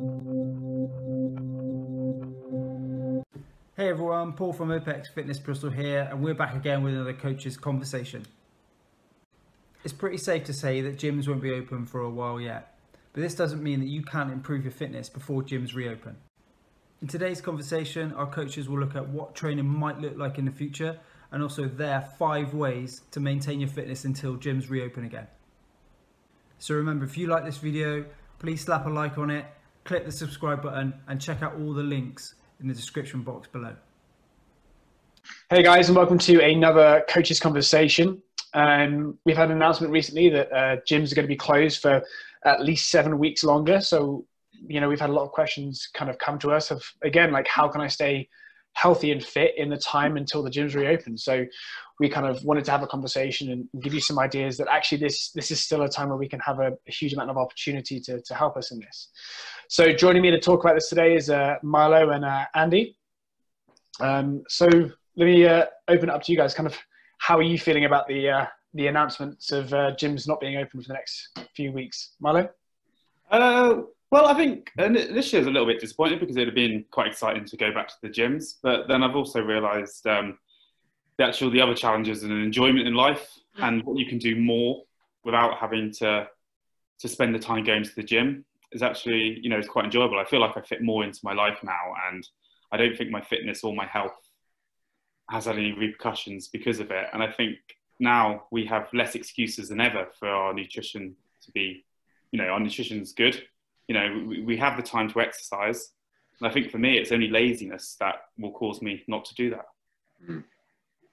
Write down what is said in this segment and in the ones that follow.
Hey everyone, Paul from OPEX Fitness Bristol here, and we're back again with another coach's conversation. It's pretty safe to say that gyms won't be open for a while yet, but this doesn't mean that you can't improve your fitness before gyms reopen. In today's conversation, our coaches will look at what training might look like in the future and also their five ways to maintain your fitness until gyms reopen again. So remember, if you like this video, please slap a like on it, click the subscribe button, and check out all the links in the description box below. Hey guys, and welcome to another coaches conversation. Um, we've had an announcement recently that uh, gyms are going to be closed for at least seven weeks longer. So, you know, we've had a lot of questions kind of come to us of again, like how can I stay healthy and fit in the time until the gyms reopen? So, we kind of wanted to have a conversation and give you some ideas that actually this this is still a time where we can have a, a huge amount of opportunity to to help us in this. So joining me to talk about this today is uh, Milo and uh, Andy. Um, so let me uh, open it up to you guys. Kind of, how are you feeling about the uh, the announcements of uh, gyms not being open for the next few weeks, Milo? Uh, well, I think and this year's a little bit disappointing because it had been quite exciting to go back to the gyms, but then I've also realised um, the actual the other challenges and enjoyment in life, and what you can do more without having to to spend the time going to the gym is actually, you know, it's quite enjoyable. I feel like I fit more into my life now, and I don't think my fitness or my health has had any repercussions because of it. And I think now we have less excuses than ever for our nutrition to be, you know, our nutrition's good. You know, we, we have the time to exercise. And I think for me, it's only laziness that will cause me not to do that. Mm.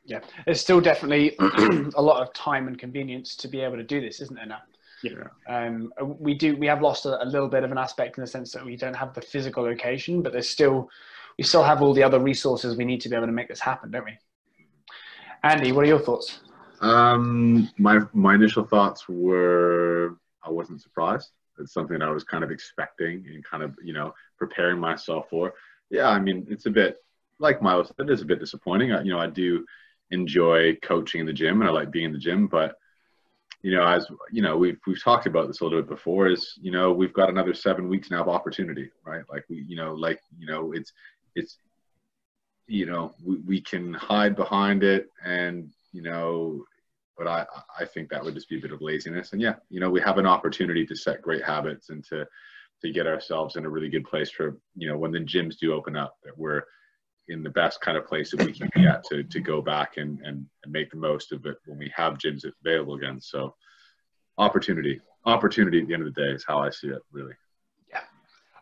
Yeah, there's still definitely a lot of time and convenience to be able to do this, isn't there now? Yeah. Um, we do. We have lost a, a, little bit of an aspect in the sense that we don't have the physical location, but there's still we still have all the other resources we need to be able to make this happen, don't we? Andy, what are your thoughts? Um, my my initial thoughts were I wasn't surprised. It's something I was kind of expecting and kind of you know preparing myself for. Yeah, I mean it's a bit like Miles said, it is a bit disappointing. I, you know, I do enjoy coaching in the gym and I like being in the gym, but you know, as you know, we've we've talked about this a little bit before. Is you know, we've got another seven weeks now of opportunity, right? Like we, you know, like you know, it's it's you know, we, we can hide behind it, and you know, but I I think that would just be a bit of laziness. And yeah, you know, we have an opportunity to set great habits and to to get ourselves in a really good place for you know when the gyms do open up that we're in the best kind of place that we can be at to, to go back and, and, and make the most of it when we have gyms available again. So opportunity, opportunity at the end of the day is how I see it really.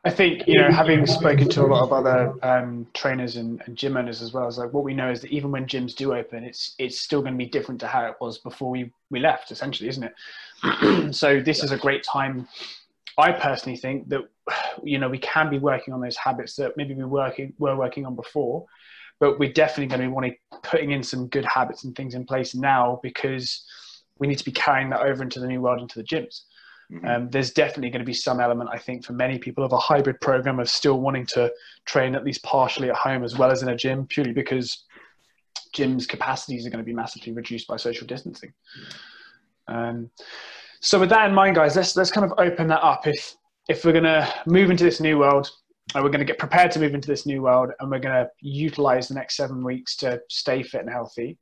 I think, you know, having spoken to a lot of other um, trainers and, and, gym owners as well, is like what we know is that even when gyms do open, it's, it's still going to be different to how it was before we, we left essentially, isn't it? so this is a great time I personally think that you know we can be working on those habits that maybe we working were working on before, but we're definitely going to be wanting putting in some good habits and things in place now because we need to be carrying that over into the new world into the gyms. Mm-hmm. Um, there's definitely going to be some element, I think, for many people of a hybrid program of still wanting to train at least partially at home as well as in a gym, purely because gyms' capacities are going to be massively reduced by social distancing. Um, so with that in mind, guys, let's let's kind of open that up. If if we're gonna move into this new world, and we're gonna get prepared to move into this new world, and we're gonna utilize the next seven weeks to stay fit and healthy,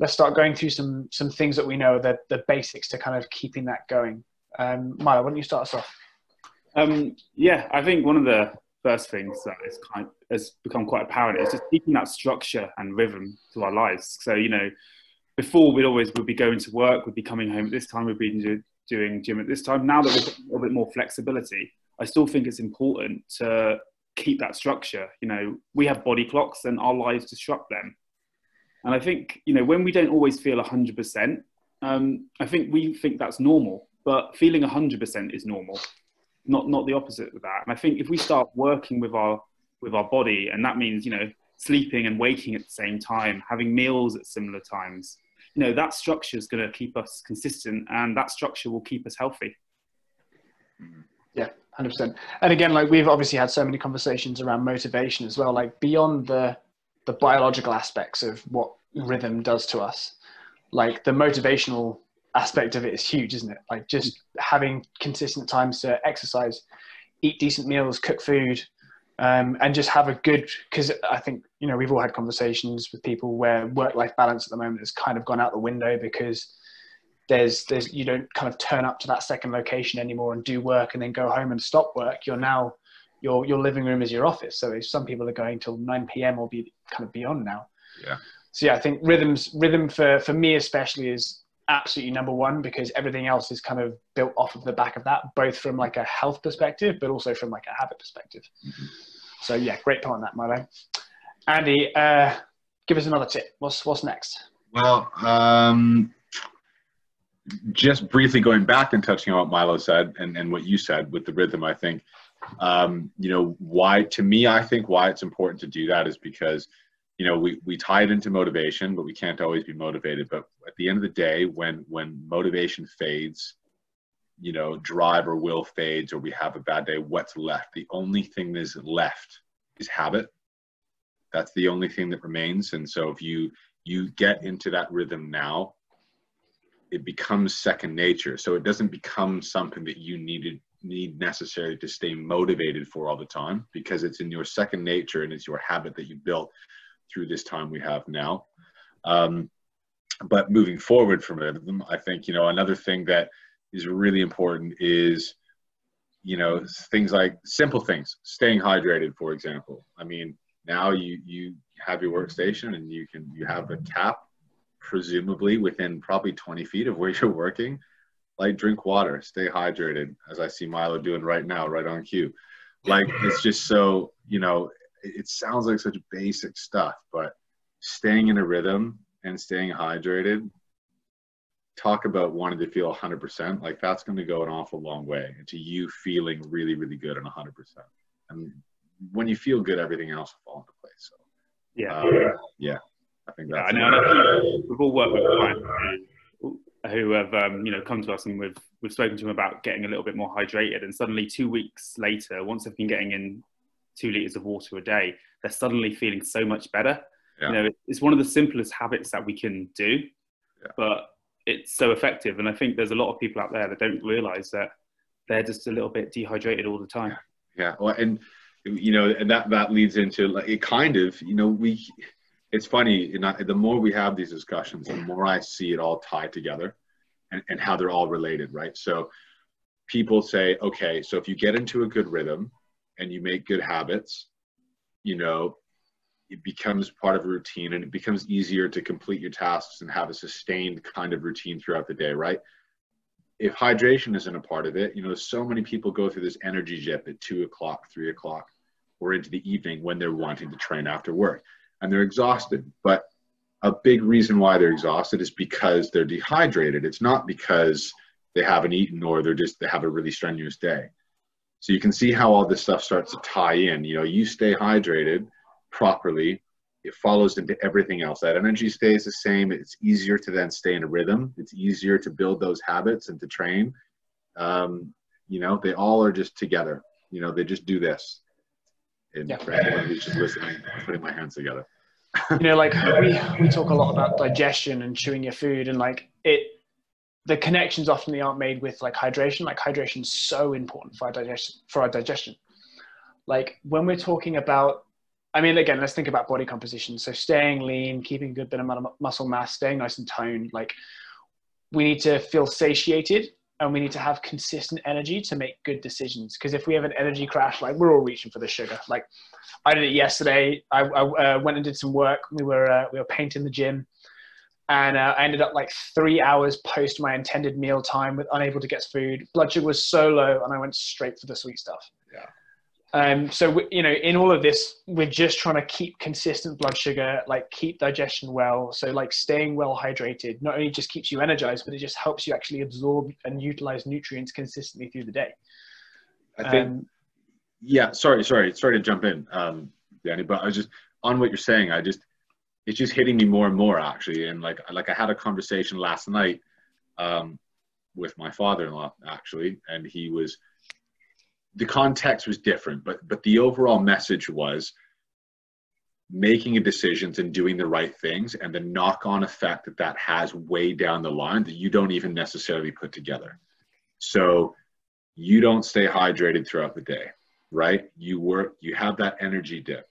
let's start going through some some things that we know the the basics to kind of keeping that going. Um, Milo, why don't you start us off? Um, yeah, I think one of the first things that is kind has become quite apparent is just keeping that structure and rhythm to our lives. So you know, before we'd always would be going to work, we'd be coming home at this time, we'd be doing gym at this time. Now that we've got a little bit more flexibility, I still think it's important to keep that structure. You know, we have body clocks and our lives disrupt them. And I think, you know, when we don't always feel 100%, um, I think we think that's normal, but feeling 100% is normal, not, not the opposite of that. And I think if we start working with our, with our body, and that means, you know, sleeping and waking at the same time, having meals at similar times, you know that structure is going to keep us consistent and that structure will keep us healthy. Yeah 100% and again like we've obviously had so many conversations around motivation as well like beyond the the biological aspects of what rhythm does to us. Like the motivational aspect of it is huge isn't it like just having consistent times to exercise eat decent meals, cook food, um, and just have a good. Because I think you know we've all had conversations with people where work-life balance at the moment has kind of gone out the window because there's there's you don't kind of turn up to that second location anymore and do work and then go home and stop work. You're now your your living room is your office. So if some people are going till 9 p.m. or be kind of beyond now. Yeah. So yeah, I think rhythms rhythm for for me especially is absolutely number one because everything else is kind of built off of the back of that, both from like a health perspective, but also from like a habit perspective. Mm-hmm. So yeah, great point on that, Milo. Andy, uh, give us another tip. What's what's next? Well, um, just briefly going back and touching on what Milo said and, and what you said with the rhythm, I think, um, you know, why, to me, I think why it's important to do that is because, you know, we, we tie it into motivation, but we can't always be motivated. But at the end of the day, when, when motivation fades, you know, drive or will fades, or we have a bad day, what's left? The only thing that is left is habit. That's the only thing that remains. And so if you, you get into that rhythm now, it becomes second nature. So it doesn't become something that you needed need necessarily to stay motivated for all the time because it's in your second nature and it's your habit that you built through this time we have now. Um, but moving forward from it, I think you know another thing that is really important is you know things like simple things, staying hydrated, for example. I mean, now you you have your workstation and you can you have a tap presumably within probably 20 feet of where you're working like drink water stay hydrated as i see milo doing right now right on cue like it's just so you know it sounds like such basic stuff but staying in a rhythm and staying hydrated talk about wanting to feel 100% like that's going to go an awful long way into you feeling really really good and 100% and when you feel good everything else will fall into place so yeah uh, yeah I think that's. Yeah, I know. we've all worked with clients who, who have, um, you know, come to us and we've we've spoken to them about getting a little bit more hydrated, and suddenly two weeks later, once they've been getting in two liters of water a day, they're suddenly feeling so much better. Yeah. You know, it's one of the simplest habits that we can do, yeah. but it's so effective. And I think there's a lot of people out there that don't realize that they're just a little bit dehydrated all the time. Yeah. Well, and you know, and that that leads into like it kind of, you know, we it's funny, you know, the more we have these discussions, the more I see it all tied together and, and how they're all related, right? So people say, okay, so if you get into a good rhythm and you make good habits, you know, it becomes part of a routine and it becomes easier to complete your tasks and have a sustained kind of routine throughout the day, right? If hydration isn't a part of it, you know, so many people go through this energy dip at two o'clock, three o'clock, or into the evening when they're wanting to train after work and they're exhausted. But a big reason why they're exhausted is because they're dehydrated. It's not because they haven't eaten or they're just they have a really strenuous day. So you can see how all this stuff starts to tie in. You know, you stay hydrated properly, it follows into everything else. That energy stays the same. It's easier to then stay in a rhythm. It's easier to build those habits and to train. Um, you know, they all are just together. You know, they just do this and yeah. for anyone who's just listening, putting my hands together. you know, like we we talk a lot about digestion and chewing your food, and like it, the connections often they aren't made with like hydration. Like hydration is so important for our digestion. For our digestion, like when we're talking about I mean, again, let's think about body composition. So staying lean, keeping a good bit of muscle mass, staying nice and toned. Like we need to feel satiated and we need to have consistent energy to make good decisions. Because if we have an energy crash, like we're all reaching for the sugar. Like I did it yesterday. I, I uh, went and did some work. We were uh, we were painting the gym, and uh, I ended up like three hours post my intended meal time with unable to get food. Blood sugar was so low, and I went straight for the sweet stuff. Yeah. Um, so you know, in all of this, we're just trying to keep consistent blood sugar, like keep digestion well. So like staying well hydrated not only just keeps you energized, but it just helps you actually absorb and utilize nutrients consistently through the day. I think. Um, yeah. Sorry. Sorry. Sorry to jump in, um, Danny. But I was just on what you're saying. I just it's just hitting me more and more actually. And like like I had a conversation last night um, with my father-in-law actually, and he was the context was different, but but the overall message was making decisions and doing the right things and the knock-on effect that that has way down the line that you don't even necessarily put together. So, you don't stay hydrated throughout the day, right? You work, you have that energy dip.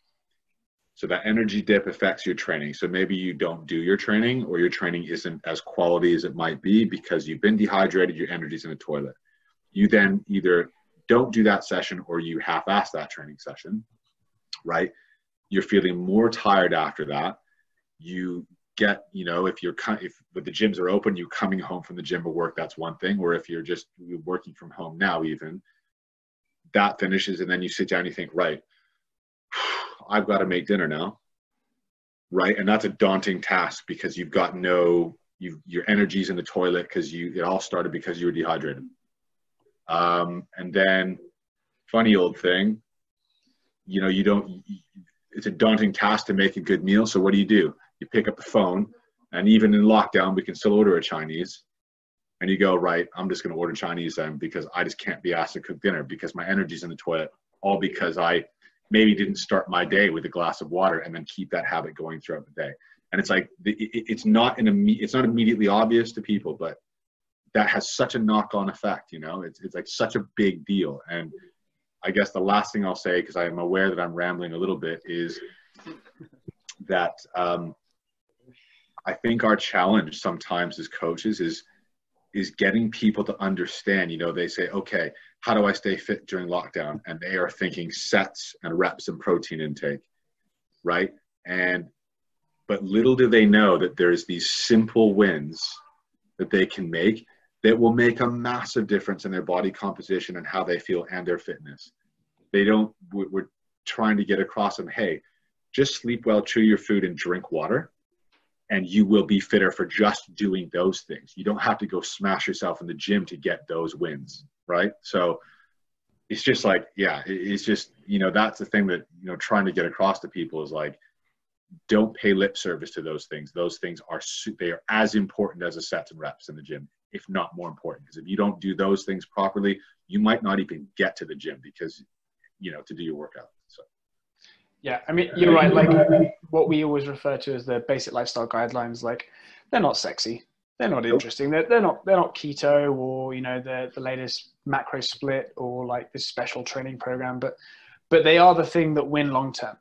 So that energy dip affects your training. So maybe you don't do your training or your training isn't as quality as it might be because you've been dehydrated, your energy's in the toilet. You then either don't do that session or you half-ass that training session, right? You're feeling more tired after that. You get, you know, if you're if but the gyms are open, you coming home from the gym or work, that's one thing. Or if you're just working from home now, even that finishes, and then you sit down, and you think, right, I've got to make dinner now. Right. And that's a daunting task because you've got no, you your energy's in the toilet because you, it all started because you were dehydrated. Um, and then funny old thing, you know, you don't, it's a daunting task to make a good meal. So what do you do? You pick up the phone and even in lockdown, we can still order a Chinese and you go, right, I'm just going to order Chinese then because I just can't be asked to cook dinner because my energy's in the toilet, all because I maybe didn't start my day with a glass of water and then keep that habit going throughout the day. And it's like it's not an it's not immediately obvious to people, but that has such a knock-on effect. You know, it's it's like such a big deal. And I guess the last thing I'll say, because I am aware that I'm rambling a little bit, is that um, I think our challenge sometimes as coaches is is getting people to understand. You know, they say, okay, how do I stay fit during lockdown? And they are thinking sets and reps and protein intake, right? And but little do they know that there's these simple wins that they can make that will make a massive difference in their body composition and how they feel and their fitness. They don't. We're trying to get across them. Hey, just sleep well, chew your food, and drink water and you will be fitter for just doing those things. You don't have to go smash yourself in the gym to get those wins, right? So it's just like, yeah, it's just, you know, that's the thing that, you know, trying to get across to people is like, don't pay lip service to those things. Those things are, they are as important as the sets and reps in the gym, if not more important. Because if you don't do those things properly, you might not even get to the gym because, you know, to do your workout. So. Yeah, I mean, you're right. Like what we always refer to as the basic lifestyle guidelines, like they're not sexy, they're not interesting, they're, they're not they're not keto or you know the the latest macro split or like this special training program, but but they are the thing that win long term.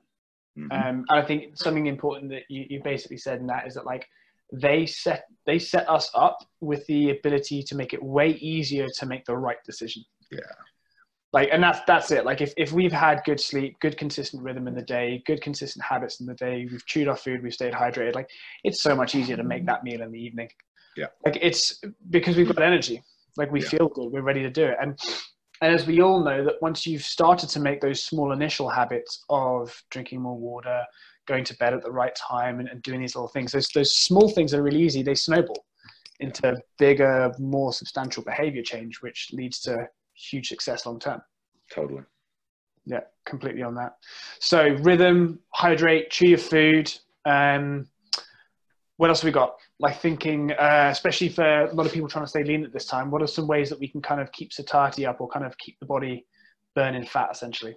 Mm-hmm. Um, and I think something important that you, you basically said in that is that like they set they set us up with the ability to make it way easier to make the right decision. Yeah like and that's that's it. Like if, if we've had good sleep good consistent rhythm in the day good consistent habits in the day we've chewed our food we've stayed hydrated like it's so much easier to make that meal in the evening. Yeah. Like it's because we've got energy. Like we yeah. feel good we're ready to do it. And and as we all know that once you've started to make those small initial habits of drinking more water going to bed at the right time and, and doing these little things those, those small things are really easy. They snowball into bigger more substantial behavior change which leads to huge success long term. Totally. Yeah, completely on that. So rhythm, hydrate, chew your food. Um, what else have we got? Like thinking, uh, especially for a lot of people trying to stay lean at this time, what are some ways that we can kind of keep satiety up or kind of keep the body burning fat essentially?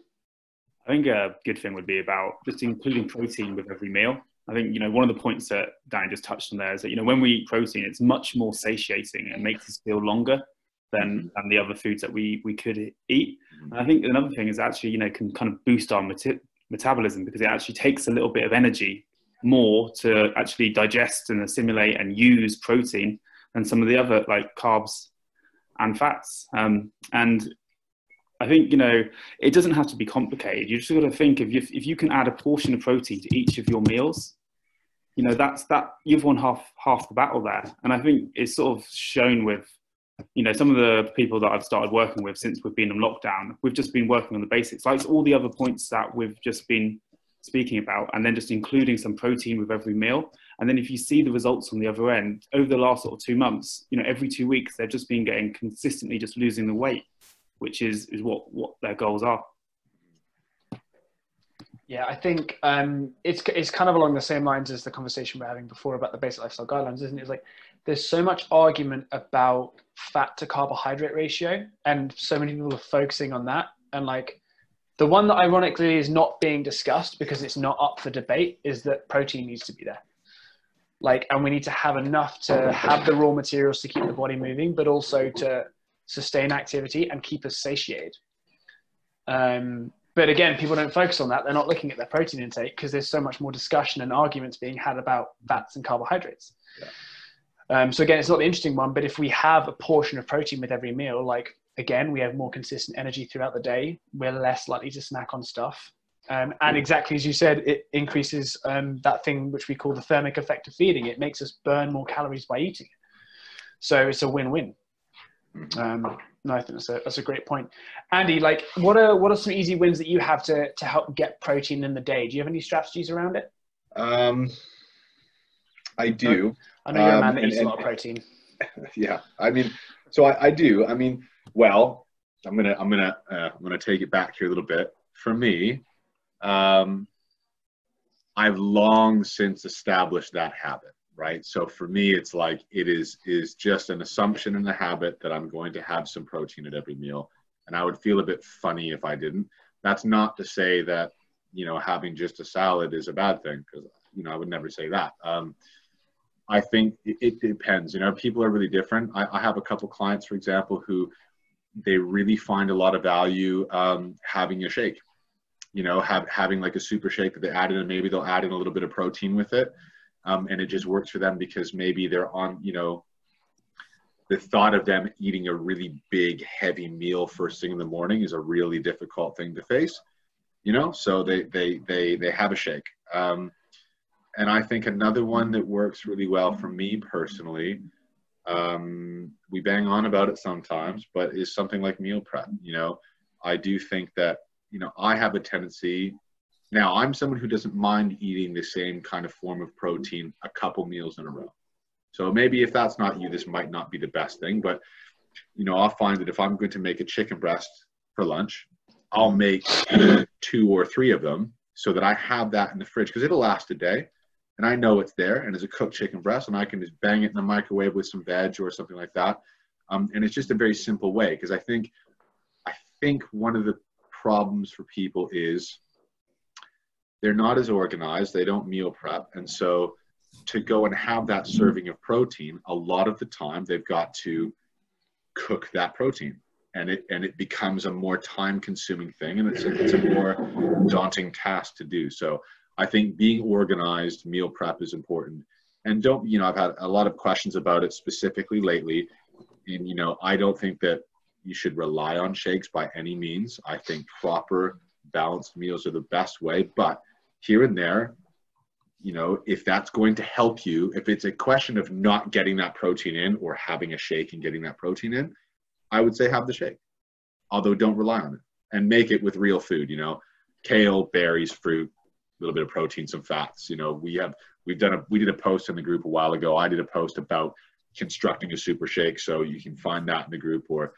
I think a good thing would be about just including protein with every meal. I think you know one of the points that Dan just touched on there is that you know when we eat protein, it's much more satiating and makes us feel longer than mm-hmm. than the other foods that we we could eat. Mm-hmm. And I think another thing is actually you know can kind of boost our meta- metabolism because it actually takes a little bit of energy more to actually digest and assimilate and use protein than some of the other like carbs and fats. Um, and I think you know it doesn't have to be complicated. You just got to think if you if you can add a portion of protein to each of your meals, you know that's that you've won half half the battle there. And I think it's sort of shown with you know, some of the people that I've started working with since we've been in lockdown, we've just been working on the basics, like all the other points that we've just been speaking about, and then just including some protein with every meal. And then if you see the results on the other end, over the last sort of two months, you know, every two weeks, they've just been getting consistently just losing the weight, which is, is what, what their goals are. Yeah, I think um, it's it's kind of along the same lines as the conversation we're having before about the basic lifestyle guidelines, isn't it? It's like there's so much argument about fat to carbohydrate ratio, and so many people are focusing on that. And like the one that ironically is not being discussed because it's not up for debate is that protein needs to be there. Like, and we need to have enough to have the raw materials to keep the body moving, but also to sustain activity, and keep us satiated. Um, but again, people don't focus on that. They're not looking at their protein intake because there's so much more discussion and arguments being had about fats and carbohydrates. Yeah. Um, so again, it's not the interesting one, but if we have a portion of protein with every meal, like again, we have more consistent energy throughout the day. We're less likely to snack on stuff. Um, and exactly as you said, it increases um, that thing which we call the thermic effect of feeding. It makes us burn more calories by eating. So it's a win-win. Mm-hmm. Um, no, I think that's a, that's a great point. Andy, like, what are what are some easy wins that you have to to help get protein in the day? Do you have any strategies around it? Um, I do. I know you're a man um, that eats a lot of protein. Yeah, I mean, so I, I do. I mean, well, I'm gonna I'm gonna uh, I'm gonna take it back here a little bit. For me, um, I've long since established that habit, right? So for me, it's like it is is just an assumption and a habit that I'm going to have some protein at every meal, and I would feel a bit funny if I didn't. That's not to say that you know having just a salad is a bad thing, because you know I would never say that. Um, I think it, it, depends. You know, people are really different. I, I have a couple clients, for example, who they really find a lot of value um, having a shake you know, have having like a super shake that they add in, and maybe they'll add in a little bit of protein with it, um, and it just works for them because maybe they're on, you know, the thought of them eating a really big, heavy meal first thing in the morning is a really difficult thing to face, you know. So they they they they have a shake, um, and I think another one that works really well for me personally. Um, we bang on about it sometimes, but is something like meal prep. You know, I do think that you know, I have a tendency. Now, I'm someone who doesn't mind eating the same kind of form of protein a couple meals in a row. So maybe if that's not you, this might not be the best thing. But you know, I'll find that if I'm going to make a chicken breast for lunch, I'll make two or three of them so that I have that in the fridge because it'll last a day and I know it's there and it's a cooked chicken breast and I can just bang it in the microwave with some veg or something like that. Um, and it's just a very simple way because I think I think one of the problems for people is they're not as organized, they don't meal prep. And so to go and have that serving of protein, a lot of the time they've got to cook that protein. And it, and it becomes a more time consuming thing and it's it's a more daunting task to do. So I think being organized, meal prep is important. And don't, you know, I've had a lot of questions about it specifically lately. And, you know, I don't think that you should rely on shakes by any means. I think proper balanced meals are the best way, but here and there, you know, if that's going to help you, if it's a question of not getting that protein in or having a shake and getting that protein in, I would say have the shake. Although don't rely on it and make it with real food, you know, kale, berries, fruit, a little bit of protein, some fats. You know, we have we've done a we did a post in the group a while ago. I did a post about constructing a super shake, so you can find that in the group or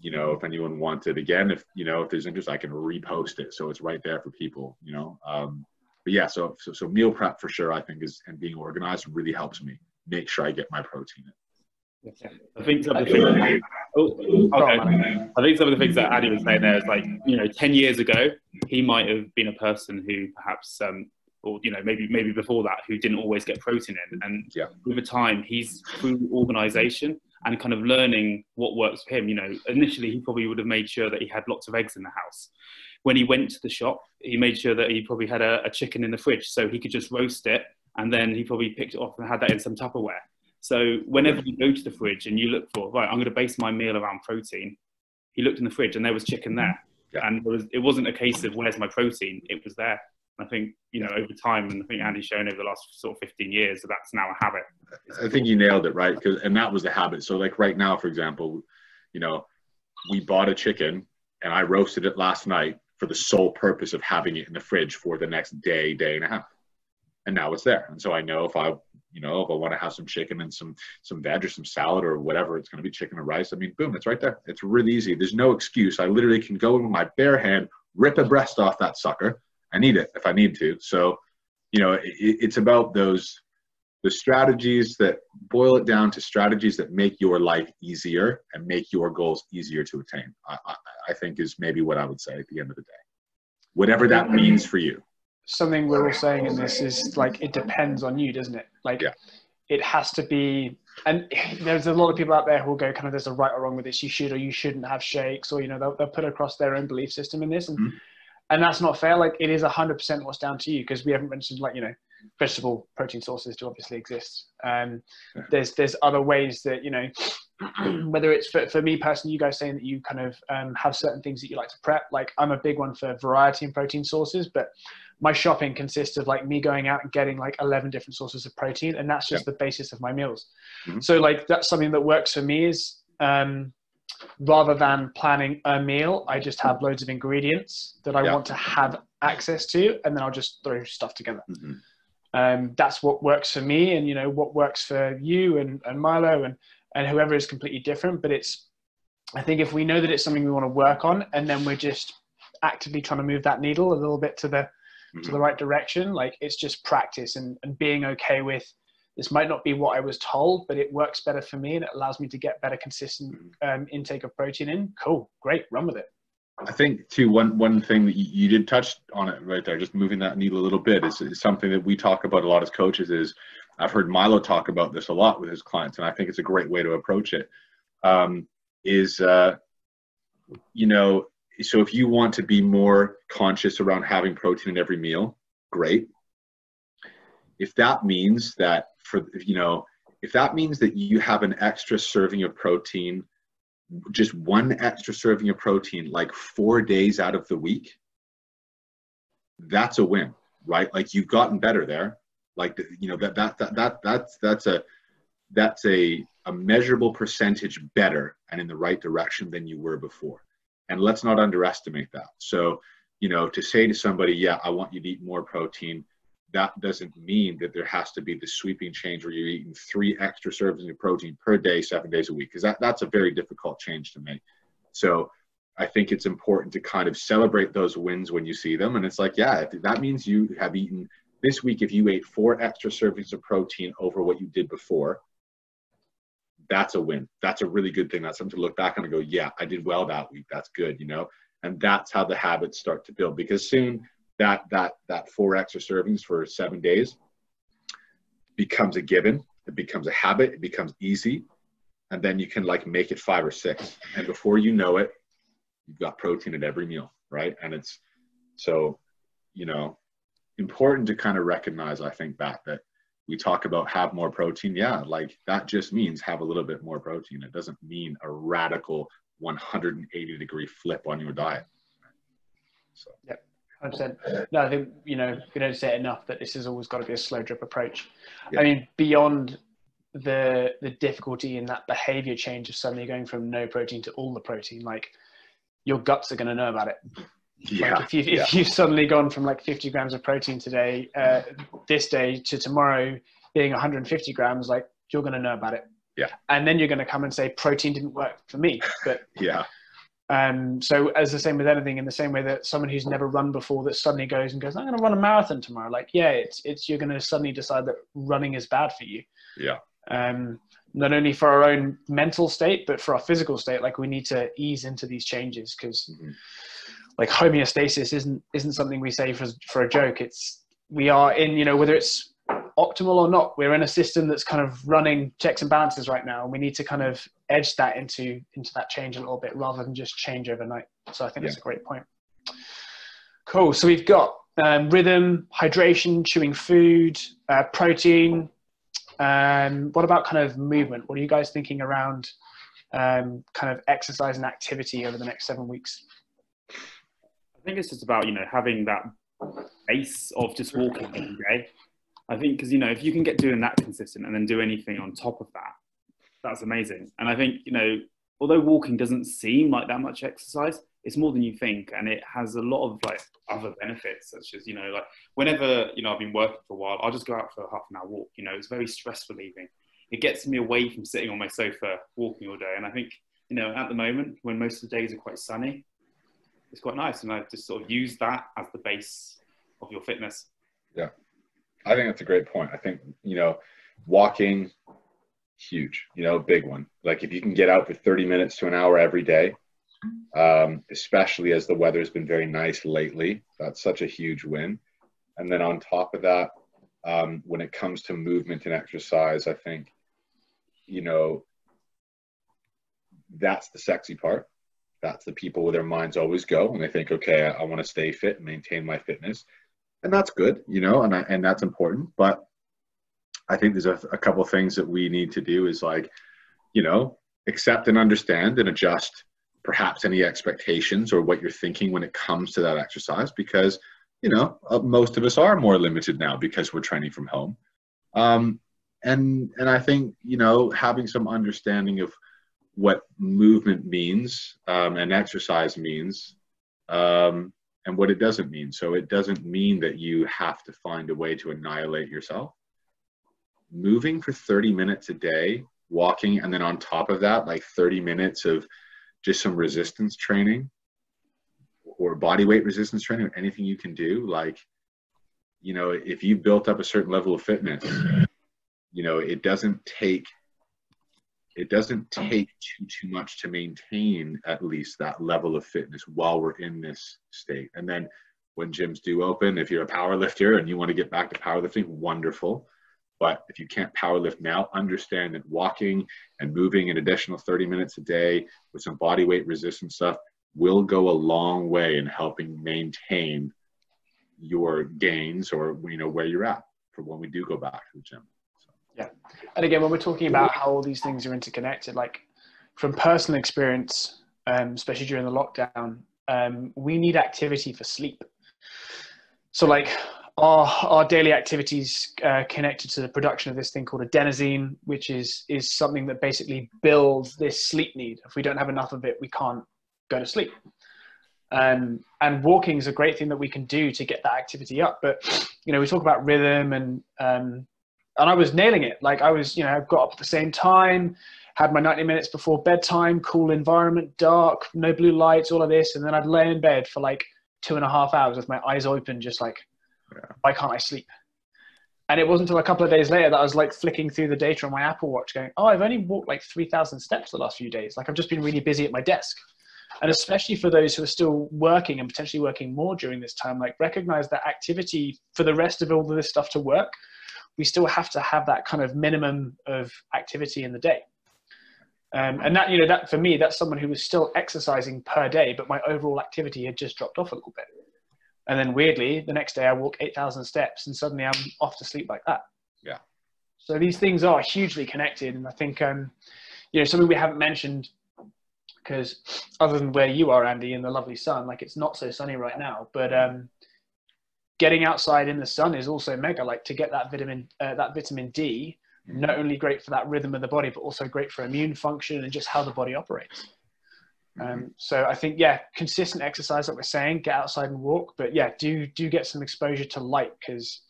you know, if anyone wants it again, if you know, if there's interest, I can repost it, so it's right there for people. You know, um, but yeah, so, so so meal prep for sure, I think is and being organized really helps me make sure I get my protein in. I think some of the things. Oh, okay. I think some of the things that Andy was saying there is like, you know, ten years ago, he might have been a person who perhaps, um, or you know, maybe maybe before that, who didn't always get protein in, and yeah. over time, he's through organisation and kind of learning what works for him. You know, initially he probably would have made sure that he had lots of eggs in the house. When he went to the shop, he made sure that he probably had a, a chicken in the fridge so he could just roast it and then he probably picked it off and had that in some Tupperware. So whenever you go to the fridge and you look for, right, I'm going to base my meal around protein, he looked in the fridge and there was chicken there. Yeah. And it, was, it wasn't a case of where's my protein, it was there. I think you know over time, and I think Andy's shown over the last sort of 15 years that that's now a habit. I think you nailed it right because and that was the habit. So like right now, for example, you know, we bought a chicken and I roasted it last night for the sole purpose of having it in the fridge for the next day, day and a half, and now it's there. And so I know if I you know, if I want to have some chicken and some some veg or some salad or whatever, it's going to be chicken or rice. I mean, boom, it's right there. It's really easy. There's no excuse. I literally can go with my bare hand, rip a breast off that sucker, I need it if I need to. So, you know, it, it's about those the strategies that boil it down to strategies that make your life easier and make your goals easier to attain. I, I, I think is maybe what I would say at the end of the day, whatever that means for you. Something we're all saying in this is like it depends on you, doesn't it? Like, yeah. it has to be and there's a lot of people out there who will go kind of there's a right or wrong with this you should or you shouldn't have shakes or you know they'll, they'll put across their own belief system in this and Mhm. and that's not fair like it is 100% what's down to you because we haven't mentioned like you know vegetable protein sources do obviously exist um Yeah. there's there's other ways that you know whether it's for, for me personally you guys saying that you kind of um, have certain things that you like to prep like i'm a big one for variety in protein sources but my shopping consists of like me going out and getting like 11 different sources of protein and that's just the basis of my meals Mhm. so like that's something that works for me is um, rather than planning a meal i just have loads of ingredients that i Yeah. want to have access to and then i'll just throw stuff together Mhm. um, that's what works for me and you know what works for you and, and milo and and whoever is completely different but it's i think if we know that it's something we want to work on and then we're just actively trying to move that needle a little bit to the to the right direction like it's just practice and, and being okay with this might not be what i was told but it works better for me and it allows me to get better consistent um, intake of protein in cool great run with it I think too one one thing that you, you did touch on it right there, just moving that needle a little bit is, is something that we talk about a lot as coaches. Is I've heard Milo talk about this a lot with his clients, and I think it's a great way to approach it. Um, is uh, you know, so if you want to be more conscious around having protein in every meal, great. If that means that for you know, if that means that you have an extra serving of protein just one extra serving of protein like four days out of the week that's a win right? Like you've gotten better there. Like you know that that that, that that's that's a that's a a measurable percentage better and in the right direction than you were before and let's not underestimate that so you know to say to somebody yeah i want you to eat more protein that doesn't mean that there has to be the sweeping change where you're eating three extra servings of protein per day, seven days a week, because that, that's a very difficult change to make. So I think it's important to kind of celebrate those wins when you see them. And it's like, yeah, that means you have eaten this week, if you ate four extra servings of protein over what you did before, that's a win. That's a really good thing. That's something to look back on and go, yeah, I did well that week. That's good, you know? And that's how the habits start to build because soon that that that four extra servings for seven days becomes a given it becomes a habit it becomes easy and then you can like make it five or six and before you know it you've got protein at every meal right and it's so you know important to kind of recognize i think that that we talk about have more protein yeah like that just means have a little bit more protein it doesn't mean a radical 180 degree flip on your diet so 100%. No, I think, you know, we don't say it enough that this has always got to be a slow drip approach. Yeah. I mean, beyond the the difficulty in that behavior change of suddenly going from no protein to all the protein, like your guts are going to know about it. Yeah Like if, you, yeah. if you've suddenly gone from like 50 grams of protein today, uh, this day to tomorrow being 150 grams, like you're going to know about it. Yeah. And then you're going to come and say protein didn't work for me. But yeah um, so as the same with anything, in the same way that someone who's never run before that suddenly goes and goes, I'm going to run a marathon tomorrow. Like, yeah, it's it's you're going to suddenly decide that running is bad for you. Yeah. Um, not only for our own mental state, but for our physical state. Like we need to ease into these changes because, Mhm. Like homeostasis isn't isn't something we say for for a joke. It's we are in you know whether it's optimal or not we're in a system that's kind of running checks and balances right now and we need to kind of edge that into into that change a little bit rather than just change overnight. So i think that's a great point. Cool. So we've got um, rhythm hydration chewing food uh, protein. Um, what about kind of movement? What are you guys thinking around um, kind of exercise and activity over the next seven weeks think it's just about you know having that base of just walking every day. I think because you know if you can get doing that consistent and then do anything on top of that, that's amazing. And I think you know although walking doesn't seem like that much exercise, it's more than you think, and it has a lot of like other benefits, such as you know like whenever you know I've been working for a while, I'll just go out for a half an hour walk. You know it's very stress relieving. It gets me away from sitting on my sofa walking all day, and I think you know at the moment when most of the days are quite sunny, it's quite nice, and I just sort of use that as the base of your fitness. Yeah. I think that's a great point. I think, you know, walking, huge, you know, big one. Like if you can get out for 30 minutes to an hour every day, um, especially as the weather's been very nice lately, that's such a huge win. And then on top of that, um, when it comes to movement and exercise, I think, you know, that's the sexy part. That's the people where their minds always go and they think, okay, I, I want to stay fit and maintain my fitness. And that's good, you know, and, I, and that's important. But I think there's a, a couple things that we need to do is like, you know, accept and understand and adjust perhaps any expectations or what you're thinking when it comes to that exercise because you know uh, most of us are more limited now because we're training from home um, and and i think you know having some understanding of what movement means um, and exercise means um, and what it doesn't mean. So it doesn't mean that you have to find a way to annihilate yourself. Moving for 30 minutes a day walking and then on top of that like 30 minutes of just some resistance training or body weight resistance training or anything you can do like you know if you've built up a certain level of fitness you know it doesn't take it doesn't oh. take too too much to maintain at least that level of fitness while we're in this state. And then when gyms do open if you're a power lifter and you want to get back to powerlifting wonderful. But if you can't power lift now, understand that walking and moving an additional 30 minutes a day with some body weight resistance stuff will go a long way in helping maintain your gains or you know where you're at for when we do go back to the gym. Yeah, and again, when we're talking about how all these things are interconnected, like from personal experience, um, especially during the lockdown, um, we need activity for sleep. So, like our, our daily activities uh, connected to the production of this thing called adenosine, which is is something that basically builds this sleep need. If we don't have enough of it, we can't go to sleep. Um, and walking is a great thing that we can do to get that activity up. But you know, we talk about rhythm and um, and I was nailing it. Like I was, you know, I got up at the same time, had my 90 minutes before bedtime, cool environment, dark, no blue lights, all of this, and then I'd lay in bed for like two and a half hours with my eyes open, just like yeah. Why can't I sleep? And it wasn't until a couple of days later that I was like flicking through the data on my Apple Watch going, oh, I've only walked like 3,000 steps the last few days. Like I've just been really busy at my desk. And especially for those who are still working and potentially working more during this time, like recognize that activity for the rest of all of this stuff to work, we still have to have that kind of minimum of activity in the day. Um, and that, you know, that for me, that's someone who was still exercising per day, but my overall activity had just dropped off a little bit. And then weirdly, the next day I walk 8,000 steps and suddenly I'm off to sleep like that. Yeah. So these things are hugely connected. And I think, um, you know, something we haven't mentioned because other than where you are, Andy, in the lovely sun, like it's not so sunny right now, but um, getting outside in the sun is also mega. Like to get that vitamin, uh, that vitamin D, mm-hmm. not only great for that rhythm of the body, but also great for immune function and just how the body operates. Um, so I think yeah, consistent exercise, like we're saying, get outside and walk. But yeah, do do get some exposure to light because,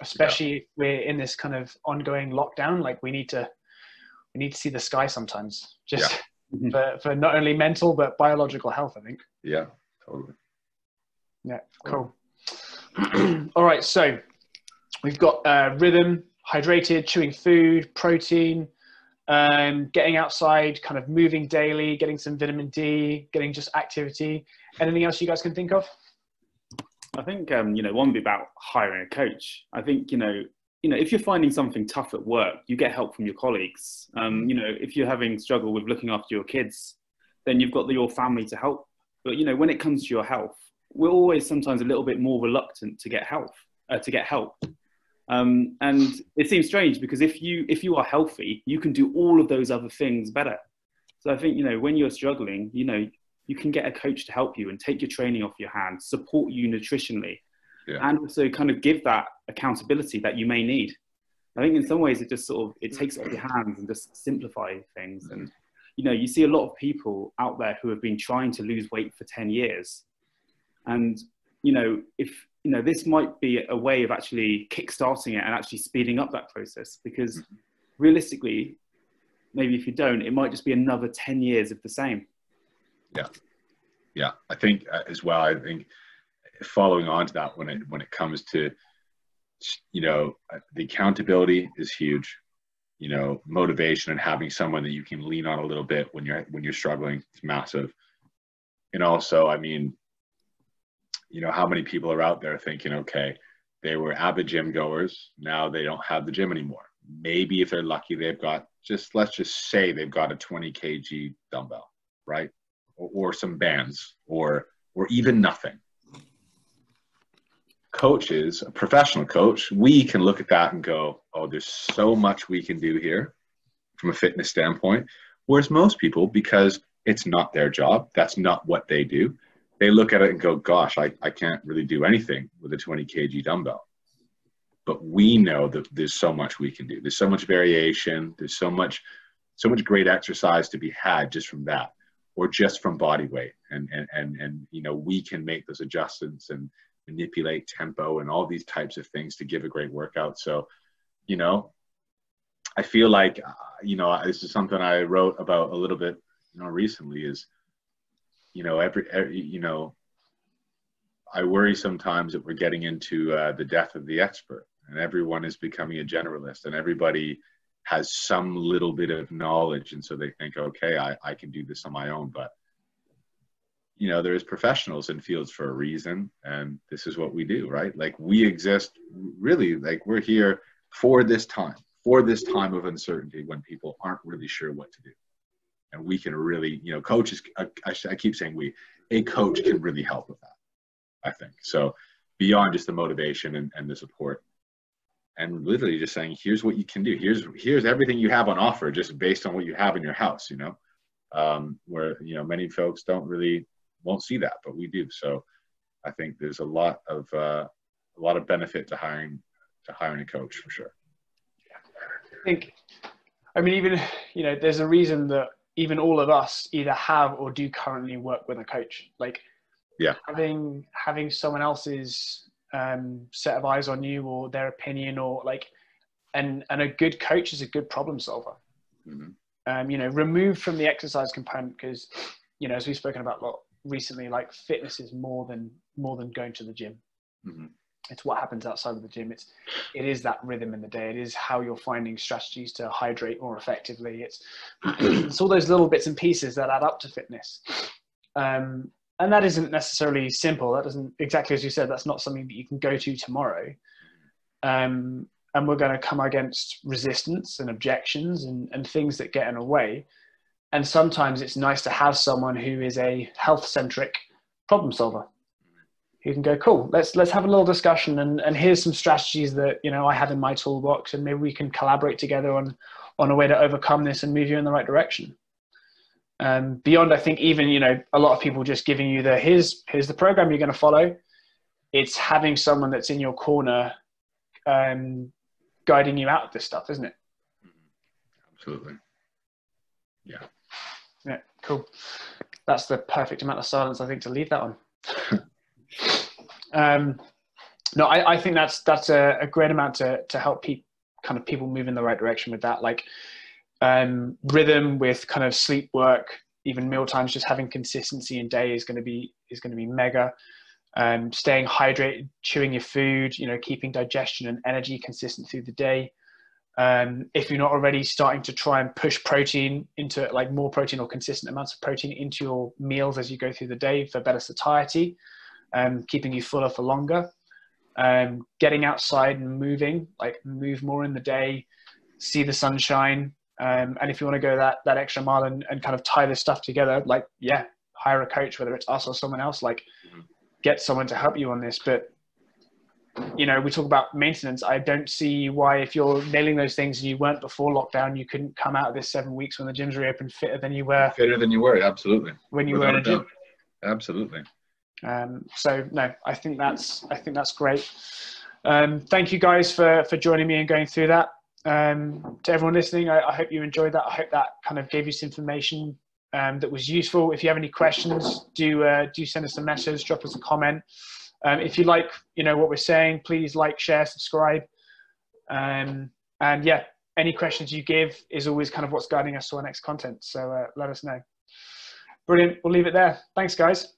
especially yeah. if we're in this kind of ongoing lockdown, like we need to we need to see the sky sometimes, just yeah. for for not only mental but biological health. I think. Yeah, totally. Yeah, cool. All right, so we've got uh, rhythm, hydrated, chewing food, protein um, getting outside, kind of moving daily, getting some vitamin D, getting just activity. Anything else you guys can think of? I think um, you know one be about hiring a coach. I think you know you know if you're finding something tough at work, you get help from your colleagues. Um, you know if you're having struggle with looking after your kids, then you've got the, your family to help. But you know when it comes to your health, we're always sometimes a little bit more reluctant to get help. Uh, to get help um, and it seems strange because if you if you are healthy, you can do all of those other things better. So I think you know when you're struggling, you know you can get a coach to help you and take your training off your hands, support you nutritionally, yeah. and also kind of give that accountability that you may need. I think in some ways it just sort of it takes off your hands and just simplify things. And you know you see a lot of people out there who have been trying to lose weight for ten years, and you know if you know, this might be a way of actually kickstarting it and actually speeding up that process because mm-hmm. realistically, maybe if you don't, it might just be another 10 years of the same. Yeah. Yeah. I think uh, as well, I think following on to that when it, when it comes to, you know, uh, the accountability is huge, you know, motivation and having someone that you can lean on a little bit when you're, when you're struggling is massive. And also, I mean, you know how many people are out there thinking okay they were avid gym goers. Now they don't have the gym anymore. Maybe if they're lucky, they've got just let's just say they've got a 20 kg dumbbell, right? Or, or some bands, or or even nothing. Coaches, a professional coach, we can look at that and go, "Oh, there's so much we can do here from a fitness standpoint." Whereas most people, because it's not their job, that's not what they do, they look at it and go, gosh, I, I can't really do anything with a 20 kg dumbbell. But we know that there's so much we can do. There's so much variation. There's so much, so much great exercise to be had just from that or just from body weight. And, and, and, and you know, we can make those adjustments and manipulate tempo and all these types of things to give a great workout. So, you know, I feel like, uh, you know, this is something I wrote about a little bit, you know, recently is, you know, every, every you know, I worry sometimes that we're getting into uh, the death of the expert, and everyone is becoming a generalist, and everybody has some little bit of knowledge, and so they think, okay, I, I can do this on my own. But you know, there's professionals in fields for a reason, and this is what we do, right? Like we exist, really, like we're here for this time, for this time of uncertainty when people aren't really sure what to do and we can really, you know, coaches. I, I, keep saying we, a coach can really help with that. I think so. Beyond just the motivation and, and the support, and literally just saying, here's what you can do. Here's here's everything you have on offer, just based on what you have in your house. You know, um, where you know many folks don't really won't see that, but we do. So I think there's a lot of uh, a lot of benefit to hiring to hiring a coach for sure. I think, I mean, even you know, there's a reason that even all of us either have or do currently work with a coach. Like, yeah, having having someone else's um, set of eyes on you or their opinion or like, and and a good coach is a good problem solver. Mm-hmm. Um, you know, removed from the exercise component because, you know, as we've spoken about a lot recently, like fitness is more than more than going to the gym. Mm-hmm it's what happens outside of the gym. It's it is that rhythm in the day. It is how you're finding strategies to hydrate more effectively. It's it's all those little bits and pieces that add up to fitness. Um, and that isn't necessarily simple. That doesn't exactly as you said that's not something that you can go to tomorrow. Um, and we're going to come against resistance and objections and, and things that get in the way. And sometimes it's nice to have someone who is a health centric problem solver you can go, cool, let's let's have a little discussion and, and here's some strategies that you know I have in my toolbox and maybe we can collaborate together on on a way to overcome this and move you in the right direction. Um, beyond, I think even you know a lot of people just giving you the here's here's the program you're going to follow. It's having someone that's in your corner, um, guiding you out of this stuff, isn't it? Absolutely. Yeah. Yeah. Cool. That's the perfect amount of silence I think to leave that on. Um, no, I, I, think that's that's a, a, great amount to to help people kind of people move in the right direction with that. Like um, rhythm with kind of sleep work, even meal times, just having consistency in day is going to be is going to be mega. Um, staying hydrated, chewing your food, you know, keeping digestion and energy consistent through the day. Um, if you're not already starting to try and push protein into like more protein or consistent amounts of protein into your meals as you go through the day for better satiety, um, keeping you fuller for longer. Um, getting outside and moving, like move more in the day, see the sunshine. Um, and if you want to go that, that extra mile and, and kind of tie this stuff together, like, yeah, hire a coach, whether it's us or someone else, like get someone to help you on this. But, you know, we talk about maintenance. I don't see why, if you're nailing those things and you weren't before lockdown, you couldn't come out of this seven weeks when the gyms reopened fitter than you were. Fitter than you were, absolutely. When you Without were in a gym. Absolutely. Um, so no, I think that's I think that's great. Um, thank you guys for for joining me and going through that. Um, to everyone listening, I, I, hope you enjoyed that. I hope that kind of gave you some information um, that was useful. If you have any questions, do uh, do send us a message, drop us a comment. Um, if you like, you know what we're saying, please like, share, subscribe, um, and yeah, any questions you give is always kind of what's guiding us to our next content. So uh, let us know. Brilliant. We'll leave it there. Thanks, guys.